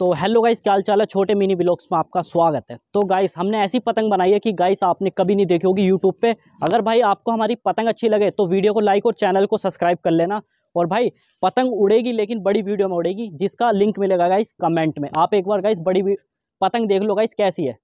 तो hello guys क्या हाल चाल है? छोटे मिनी ब्लॉग्स में आपका स्वागत है। तो गाइस हमने ऐसी पतंग बनाई है कि गाइस आपने कभी नहीं देखी होगी यूट्यूब पे। अगर भाई आपको हमारी पतंग अच्छी लगे तो वीडियो को लाइक और चैनल को सब्सक्राइब कर लेना। और भाई, पतंग उड़ेगी लेकिन बड़ी वीडियो में उड़ेगी, जिसका लिंक मिलेगा गाइस कमेंट में। आप एक बार गाइस बड़ी पतंग देख लो गाइस कैसी है।